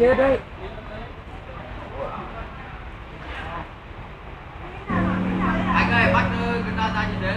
Chết đấy Anh ơi, bắt người ta ra như thế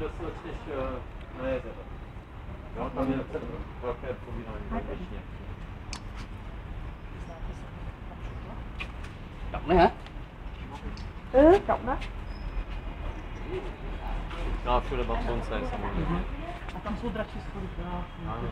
Oni dostatečně na jezero. Jo, tam je velké povídání věčně. Động đấy hả? ừ trọng đó No všude slunce samozřejmě. A tam jsou dračí schody. Ano.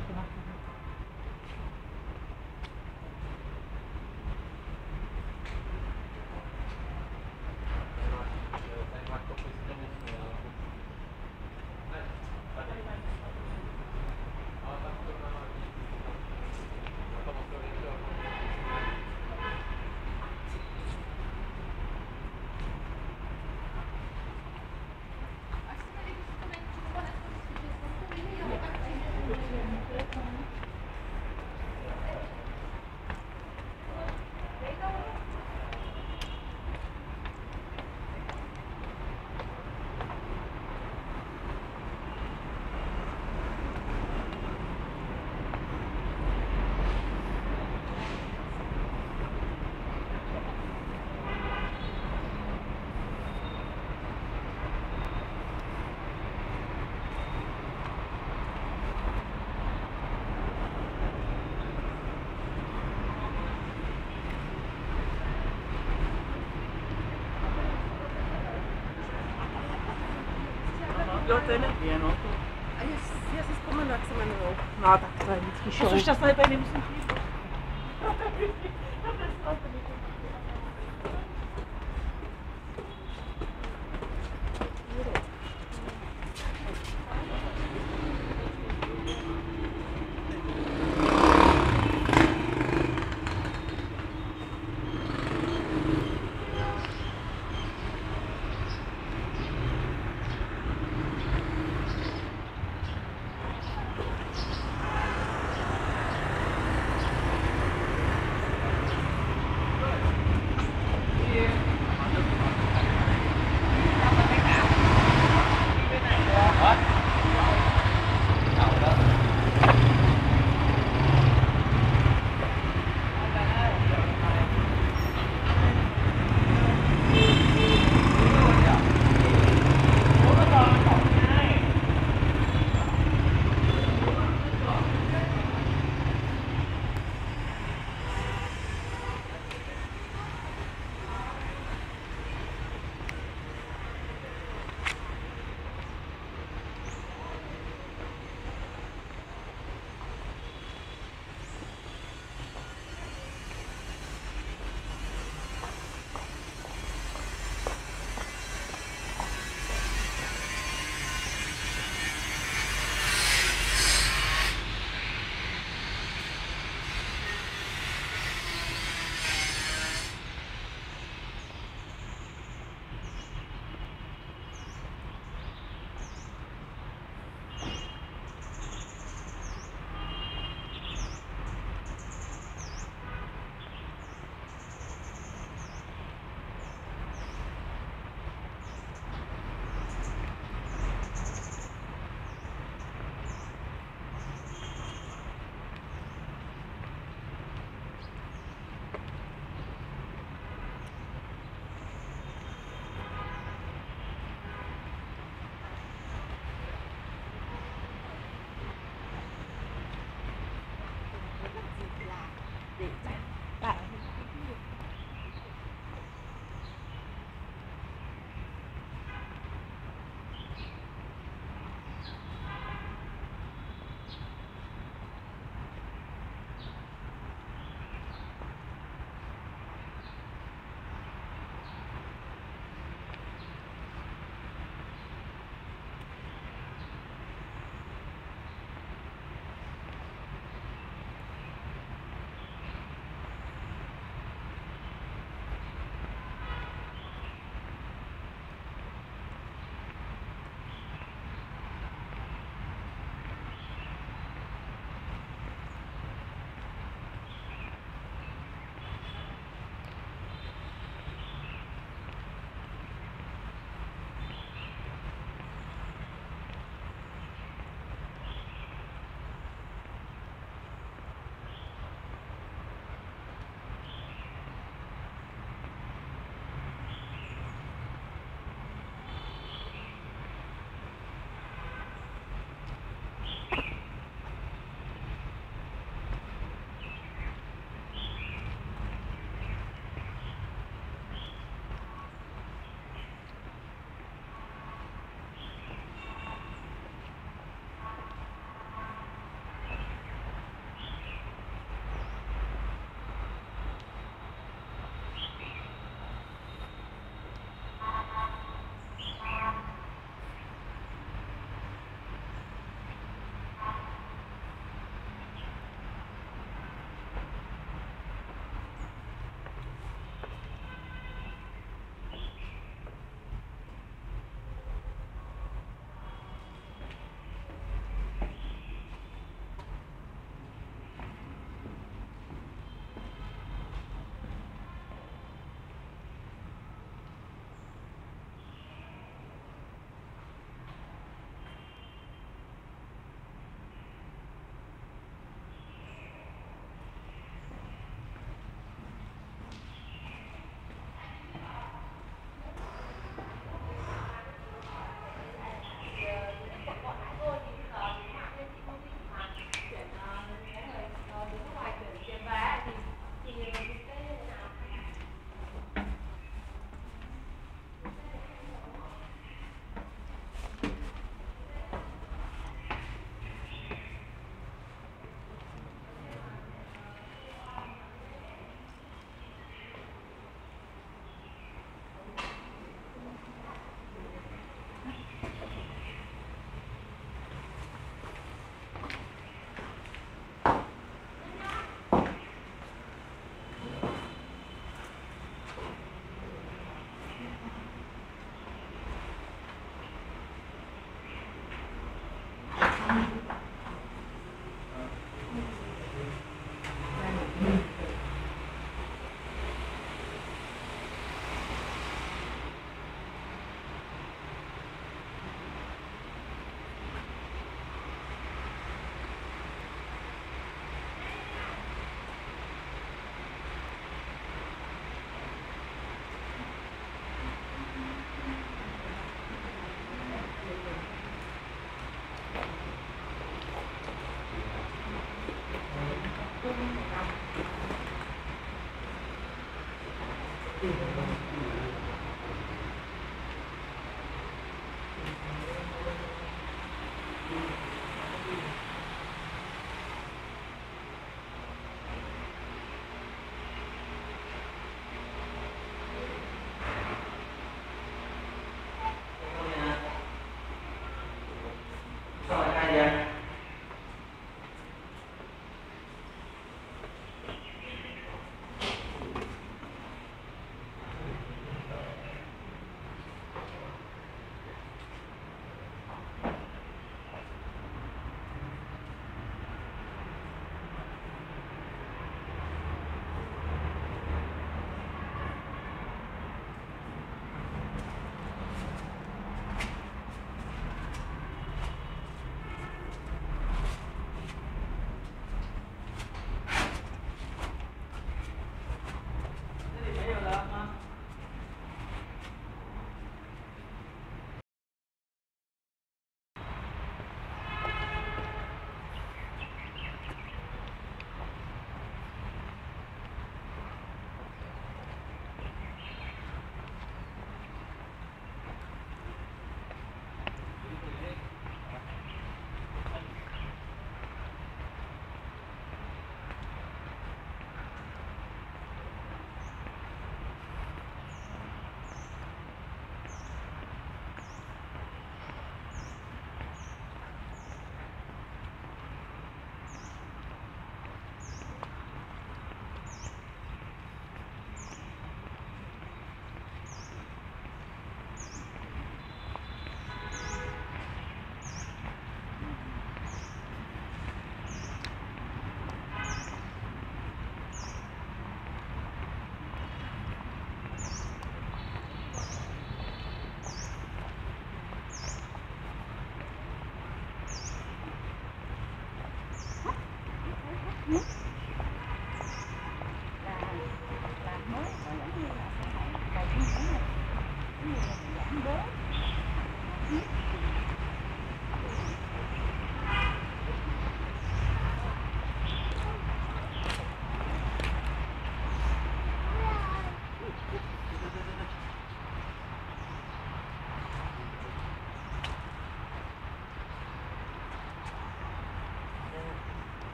Jo, to je nevě, no. A já, já si vzpomenu, jak se jmenují. No, tak to je vždycky show. Šťastné, tady nemusím přijít. 嗯。